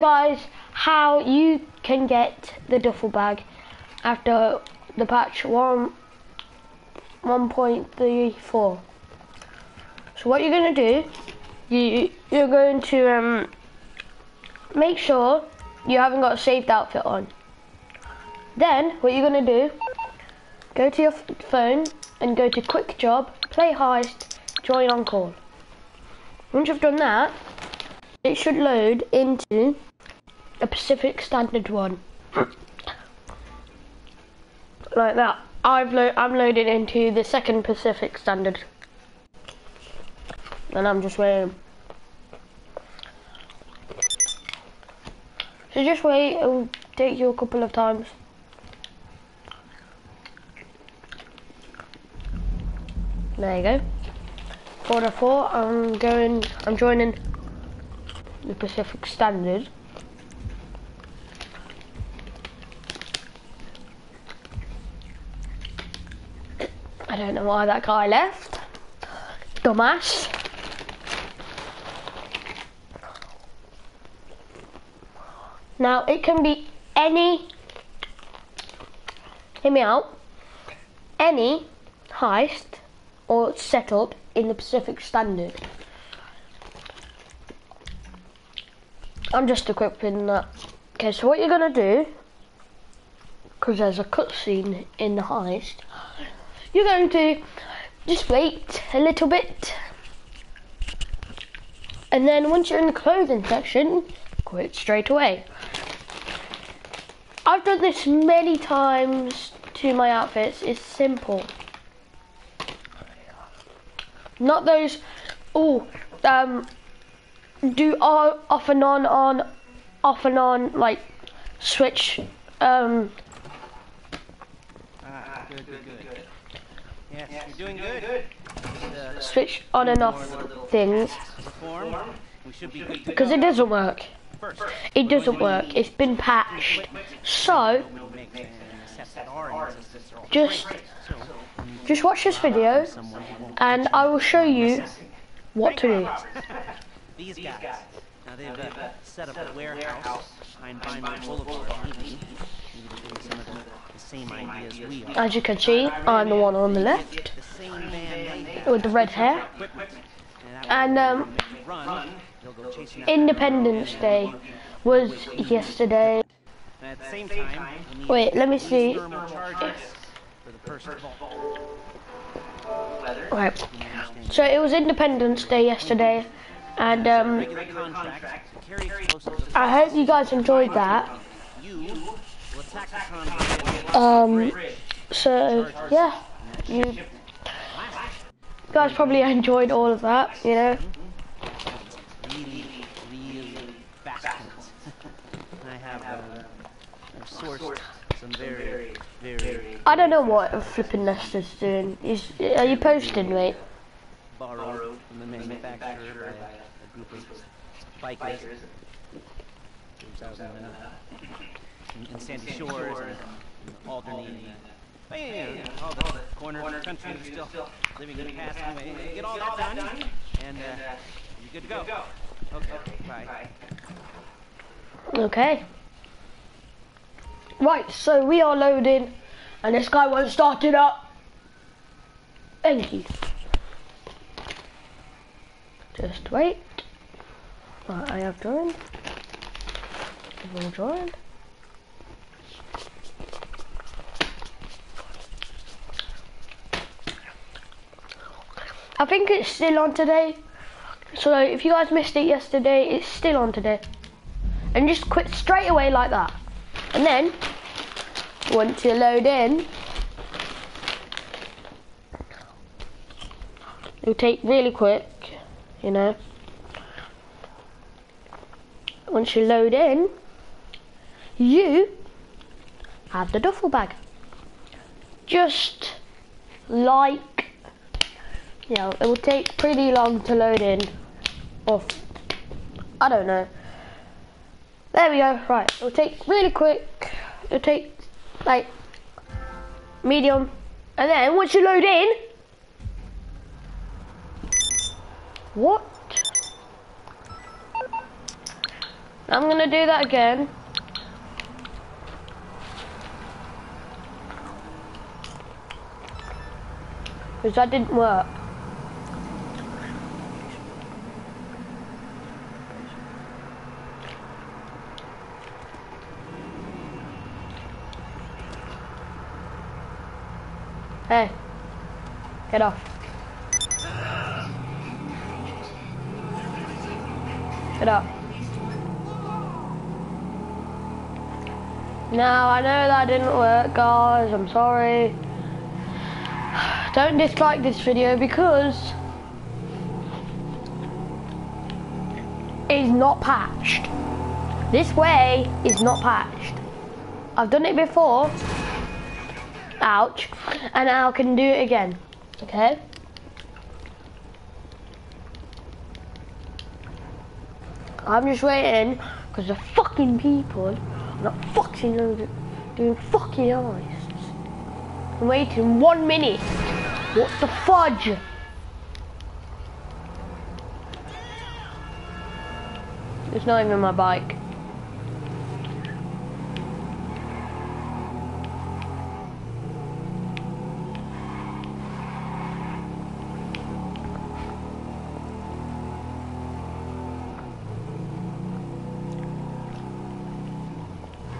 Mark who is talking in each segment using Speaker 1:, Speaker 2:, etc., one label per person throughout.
Speaker 1: guys how you can get the duffel bag after the patch 1 1.34 so what you're going to do you you're going to um, make sure you haven't got a saved outfit on. Then what you're going to do go to your phone and go to quick job play heist join on call once you've done that it should load into a Pacific Standard one. like that. I've lo I'm loaded into the second Pacific Standard. And I'm just waiting. So just wait, it'll take you a couple of times. There you go. Quarter four, I'm going, I'm joining the Pacific Standard. I don't know why that guy left. Dumbass. Now it can be any, hear me out, any heist or setup in the Pacific Standard. I'm just equipping that. Okay, so what you're gonna do, because there's a cutscene in the heist, you're going to just wait a little bit. And then once you're in the clothing section, quit straight away. I've done this many times to my outfits. It's simple. Not those, oh, um, do off and on, on, off and on, like, switch, um.
Speaker 2: Ah, good, good, good. Yes, you're doing good.
Speaker 1: Switch on and off things. Because it doesn't work. It doesn't work. It's been patched. So, just, just watch this video, and I will show you what to do.
Speaker 2: These guys, now they've uh, set up a warehouse behind Vinewood Boulevard, some of the same ideas we are.
Speaker 1: As you can see, I'm the one on the left with the red hair. And um, Independence Day was yesterday. Wait, let me see. Right. So it was Independence Day yesterday, and um, I hope you guys enjoyed that. Um, so yeah, you guys probably enjoyed all of that, you know. I don't know what flipping Lester's doing. Is are you posting, mate?
Speaker 2: Borrowed from the manufacturer by a group of bikers. In, in Sandy Shores and Alderney. But yeah, yeah, all the corners of the country are still living in the past anyway. Get all that done, and uh, you're good to go. Okay, bye.
Speaker 1: Okay. Right, so we are loading, and this guy won't start it up. Thank you. Just wait. Right, I have joined. Everyone joined. I think it's still on today. So if you guys missed it yesterday, it's still on today. And just quit straight away like that. And then, once you load in, it'll take really quick, you know. Once you load in, you have the duffel bag. Just like, you know, it will take pretty long to load in. Or, I don't know. There we go, right, it'll take really quick, it'll take, like, medium, and then once you load in, what? I'm gonna do that again. Because that didn't work. Hey, get off. Get up. No, I know that didn't work, guys. I'm sorry. Don't dislike this video because it is not patched. This way is not patched. I've done it before. Ouch. And now I can do it again. Okay? I'm just waiting because the fucking people not fucking over doing fucking eyes. I'm waiting one minute. What the fudge? It's not even my bike.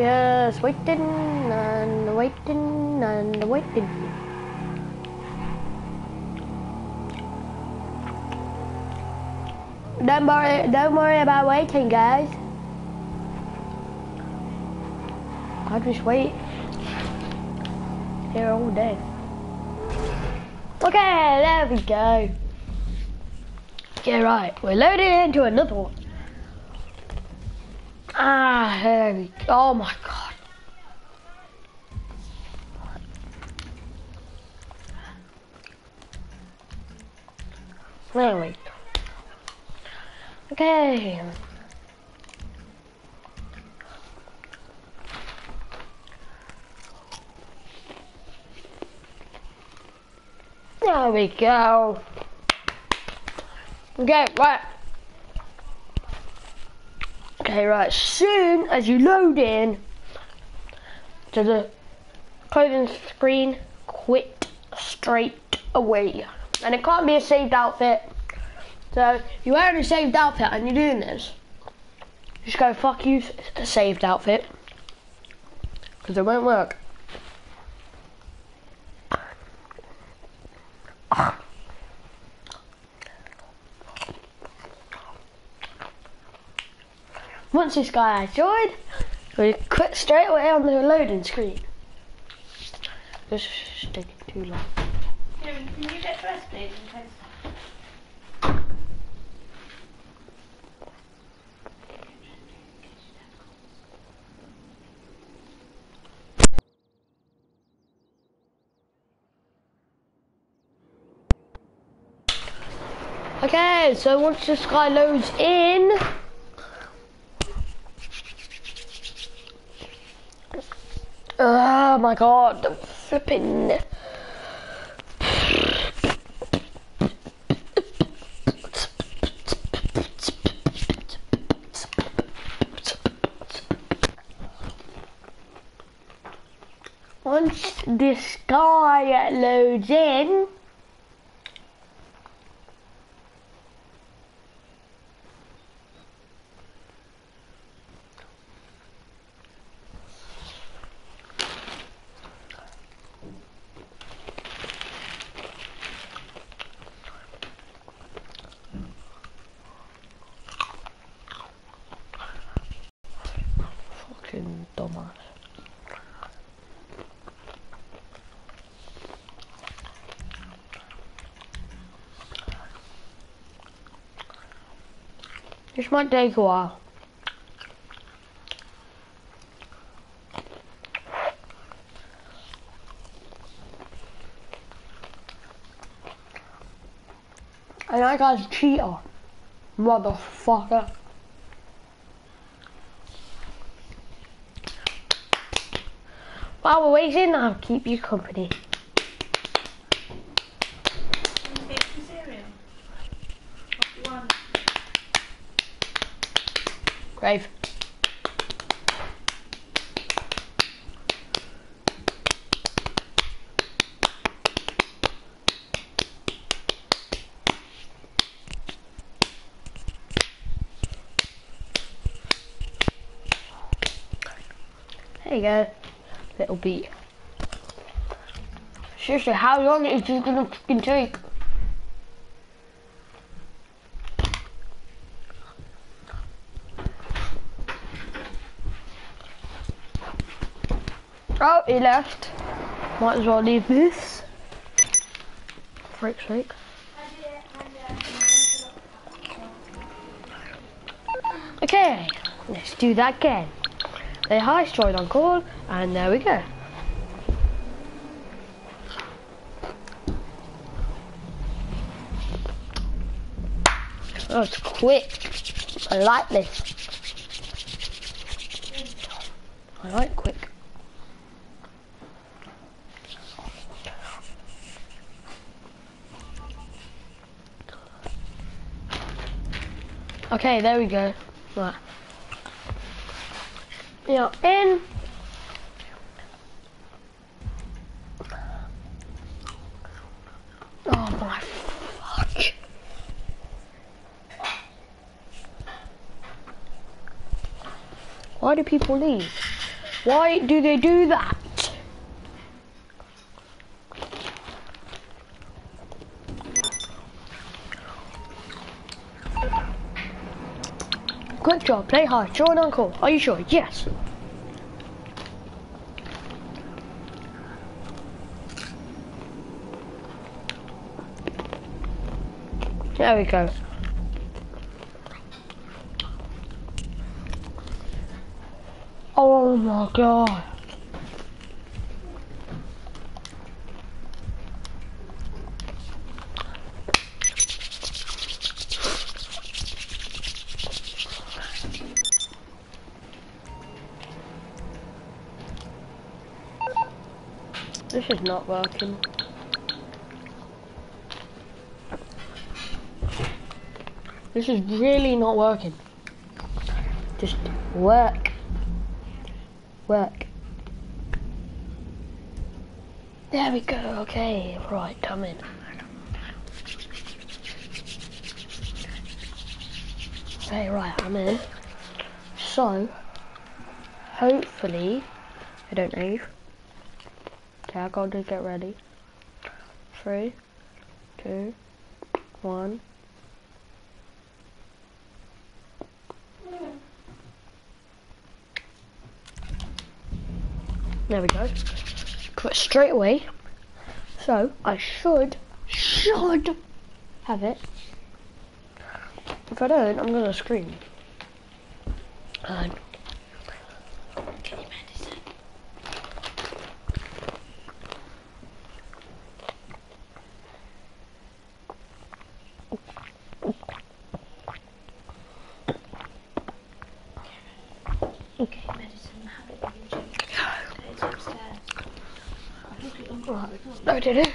Speaker 1: Just waiting and waiting and waiting. Don't worry, don't worry about waiting, guys. I'll just wait here all day. Okay, there we go. Yeah, right. We're loading into another one. Ah, there we go. Oh my god. There we go. Okay. There we go. Okay, right. Okay, right. Soon as you load in to the clothing screen, quit straight away. And it can't be a saved outfit. So if you're wearing a saved outfit and you're doing this, just go fuck you saved outfit. Because it won't work. Once this guy has joined, we quit straight away on the loading screen. This is taking too long.
Speaker 3: Can you get first, please? in case-
Speaker 1: Okay, so once this guy loads in, oh my god, the flipping. Once this guy loads in, fucking dumbass. This might take a while. And that guy's a cheater. Motherfucker. While we're waiting, I'll keep you company. Dave. There you go. Little beat. Seriously, how long is this gonna take? Oh, he left. Might as well leave this. Frick's sake. Okay, let's do that again. Say hi, join on call, and there we go. Oh, it's quick. I like this. I like quick. Okay, there we go. Right. Yeah, in. Oh my fuck. Why do people leave? Why do they do that? Quick job, play hard, join on call. Are you sure? Yes. There we go. Oh my god. Is not working. This is really not working. Just work. Work. There we go, okay, right, come in. Okay, right, I'm in. So, hopefully, I don't leave. Okay, I gotta get ready. Three, two, one. There we go. Quit straight away. So I should, should have it. If I don't, I'm gonna scream. And
Speaker 3: Okay, medicine, have it with you. It's upstairs.
Speaker 1: I didn't.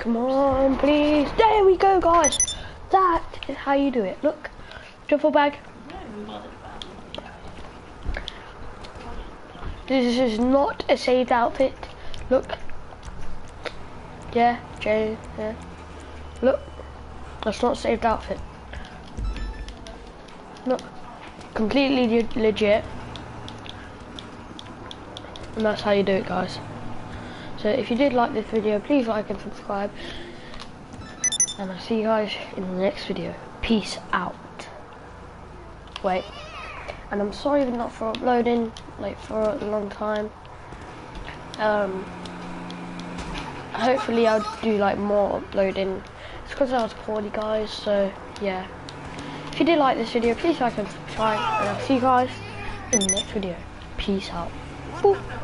Speaker 1: Come on, please. There we go, guys. That is how you do it. Look, duffel bag. This is not a saved outfit. Look. Yeah, Jay. Yeah. Look. That's not saved outfit. Look. Completely legit. And that's how you do it, guys. So if you did like this video, please like and subscribe. And I'll see you guys in the next video. Peace out. Wait. And I'm sorry not for uploading, like, for a long time. Um, hopefully I'll do, like, more uploading. It's because I was poorly, guys, so, yeah. If you did like this video, please like and subscribe. And I'll see you guys in the next video. Peace out. Boop.